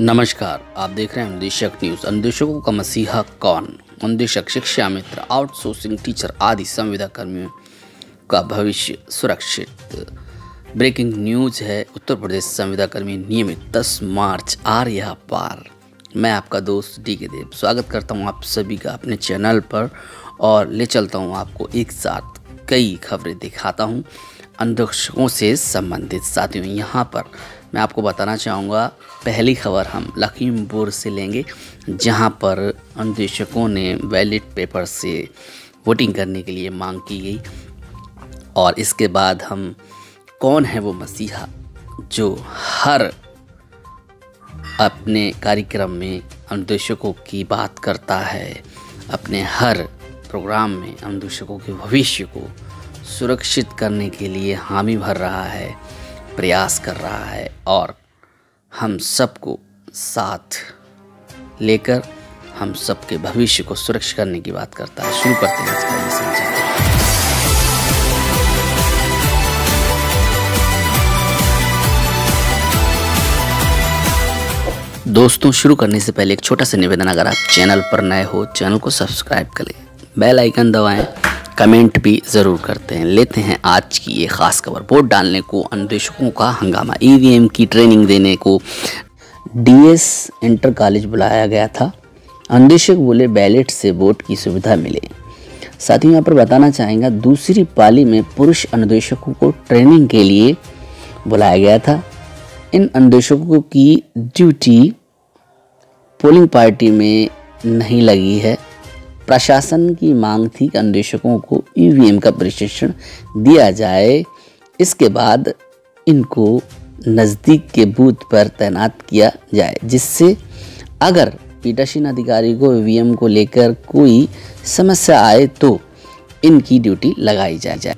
नमस्कार, आप देख रहे हैं अनुदेशक न्यूज़। अनुदेशकों का मसीहा कौन? अनुदेशक शिक्षा मित्र, आउटसोर्सिंग टीचर आदि संविदा कर्मियों का भविष्य सुरक्षित। ब्रेकिंग न्यूज़ है, उत्तर प्रदेश संविदा कर्मी नियमित 10 मार्च आ रहा पार। मैं आपका दोस्त डी के देव। स्वागत करता हूँ आप सभी का अपने चैनल पर और ले चलता हूँ आपको एक साथ कई खबरें दिखाता हूँ। अनुदेशकों से संबंधित साथियों, यहाँ पर मैं आपको बताना चाहूँगा, पहली खबर हम लखीमपुर से लेंगे, जहाँ पर अनुदेशकों ने बैलेट पेपर से वोटिंग करने के लिए मांग की गई। और इसके बाद हम, कौन है वो मसीहा जो हर अपने कार्यक्रम में अनुदेशकों की बात करता है, अपने हर प्रोग्राम में अनुदेशकों के भविष्य को सुरक्षित करने के लिए हामी भर रहा है? प्रयास कर रहा है और हम सबको साथ लेकर हम सबके भविष्य को सुरक्षित करने की बात करता है। शुरू करते हैं इसका ये समझा दोस्तों, शुरू करने से पहले एक छोटा सा निवेदन, अगर आप चैनल पर नए हो, चैनल को सब्सक्राइब करें बेल आइकन दबाएँ। कमेंट भी ज़रूर करते हैं। लेते हैं आज की ये ख़ास खबर। वोट डालने को अनुदेशकों का हंगामा। ईवीएम की ट्रेनिंग देने को डीएस इंटर कॉलेज बुलाया गया था। अनुदेशक बोले बैलेट से वोट की सुविधा मिले। साथ ही यहाँ पर बताना चाहेंगे, दूसरी पाली में पुरुष अनुदेशकों को ट्रेनिंग के लिए बुलाया गया था। इन अनुदेशकों की ड्यूटी पोलिंग पार्टी में नहीं लगी है। प्रशासन की मांग थी कि अन्वेषकों को ईवीएम का प्रशिक्षण दिया जाए। इसके बाद इनको नज़दीक के बूथ पर तैनात किया जाए, जिससे अगर पीठासीन अधिकारी को ईवीएम को लेकर कोई समस्या आए तो इनकी ड्यूटी लगाई जाए जाए।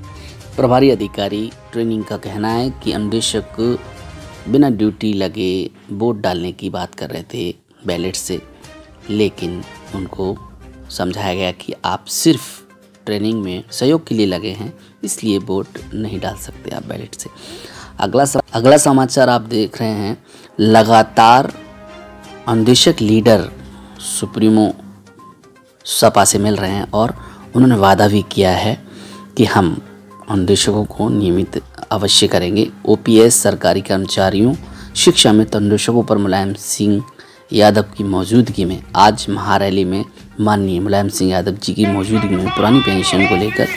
प्रभारी अधिकारी ट्रेनिंग का कहना है कि अन्वेषक बिना ड्यूटी लगे वोट डालने की बात कर रहे थे बैलेट से, लेकिन उनको समझाया गया कि आप सिर्फ़ ट्रेनिंग में सहयोग के लिए लगे हैं इसलिए वोट नहीं डाल सकते आप बैलेट से। अगला सम, अगला समाचार आप देख रहे हैं। लगातार अनुदेशक लीडर सुप्रीमो सपा से मिल रहे हैं और उन्होंने वादा भी किया है कि हम अनुदेशकों को नियमित अवश्य करेंगे। ओपीएस सरकारी कर्मचारियों शिक्षा में अनुदेशकों पर मुलायम सिंह यादव की मौजूदगी में आज महारैली में माननीय मुलायम सिंह यादव जी की मौजूदगी में पुरानी पेंशन को लेकर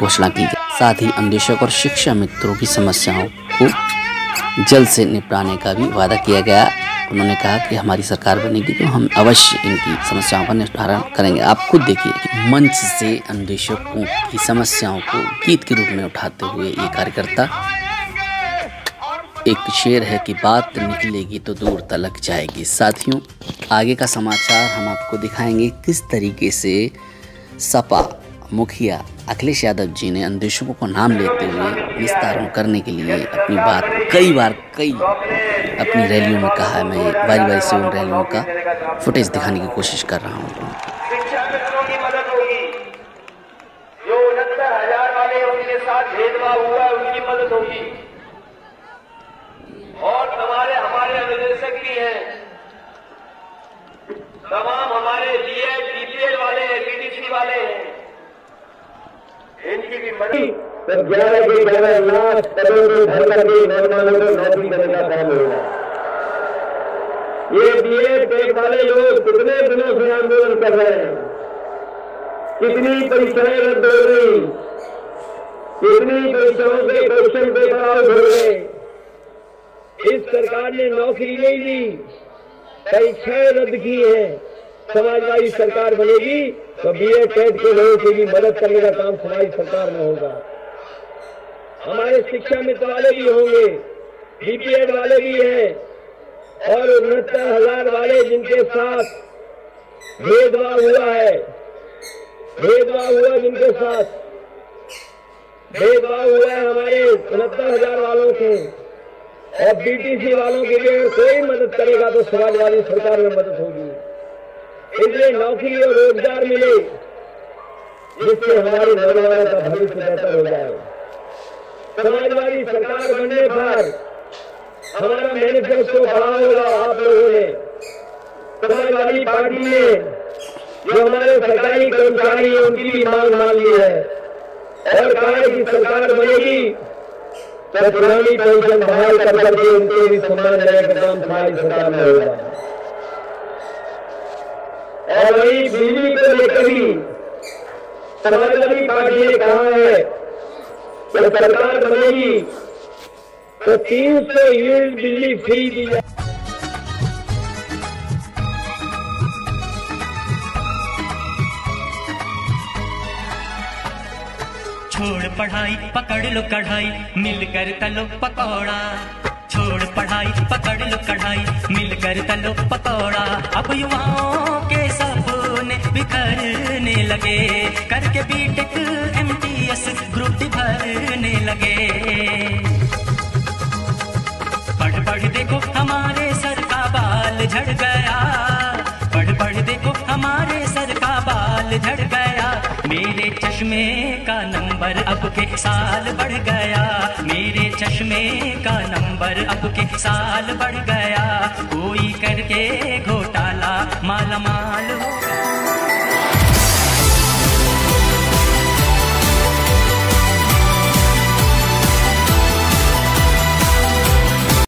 घोषणा की गई। साथ ही अन्वेषक और शिक्षा मित्रों की समस्याओं को जल्द से निपटाने का भी वादा किया गया। उन्होंने कहा कि हमारी सरकार बनेगी तो हम अवश्य इनकी समस्याओं का निपटारा करेंगे। आप खुद देखिए मंच से अन्वेषकों की समस्याओं को गीत के रूप में उठाते हुए ये कार्यकर्ता एक शेर है कि बात निकलेगी तो दूर तलक जाएगी। साथियों, आगे का समाचार हम आपको दिखाएँगे किस तरीके से सपा, मुखिया अखिलेश यादव जी ने अन्वेषकों को नाम लेते हुए विस्तारण करने के लिए अपनी बात कई बार कई अपनी रैलियों में कहा है। मैं बारी बारी से उन रैलियों का फुटेज दिखाने की कोशिश कर रहा हूँ और हमारे हमारे अनुदेशक भी हैं तमाम हमारे बीएड बीपीएल वाले हैं बीडीसी वाले हैं इनकी भी ये टेक वाले लोग कितने दिनों से आंदोलन कर रहे हैं कितनी परीक्षाएँ रद्द हो गई कितनी परीक्षाओं के क्वेश्चन पेपर हो गए इस सरकार ने नौकरी नहीं दी परीक्षाएँ रद्द की है। समाजवादी सरकार बनेगी तो बी ए टेट के लोगों की भी मदद करने का काम समाज सरकार में होगा। हमारे शिक्षा मित्र वाले भी होंगे बीपीएड वाले भी हैं, और उनहत्तर हज़ार वाले जिनके साथ भेदभाव हुआ है, भेदभाव हुआ जिनके साथ, भेदभाव हुआ है हमारे उनहत्तर हज़ार वालों से, और बीटीसी वालों के लिए कोई मदद करेगा तो समाजवादी सरकार में मदद होगी। इसलिए नौकरी और रोज़गार मिले, जिससे हमारे नौजवानों का भविष्य बेहतर हो जाए। समाजवादी सरकार बनने पर हमारा मैनिफेस्टो बड़ा होगा आप लोगों ने। समाजवादी पार्टी ने जो हमारे सरकारी कर्मचारी हैं, उनकी भी मांग मान ली है। और कहा कि सरकार बनेगी तो पुरानी पेंशन बहाल कर करके उनके भी सम्मान का काम हमारी सरकार में होगा। बिजली को लेकर समाजवादी पार्टी ने कहा है। कि सरकार बनेगी तो तीन सौ यूनिट बिजली फ्री दी जाए छोड़ पढ़ाई, पकड़ लो कढ़ाई, मिलकर तलो पकौड़ा। छोड़ पढ़ाई, पकड़ लो कढ़ाई, मिलकर तलो पकौड़ा। अब युवाओं के सपने बिखरने लगे, करके बीटेक एमटीएस ग्रुप भरने लगे। पढ़ पढ़ देखो हमारे सर का बाल झड़ गया। पढ़ पढ़ देखो हमारे सर का बाल झड़ गया। मेरे चश्मे का नंबर अब के साल बढ़ गया। मेरे चश्मे का पर अब के साल बढ़ गया। कोई करके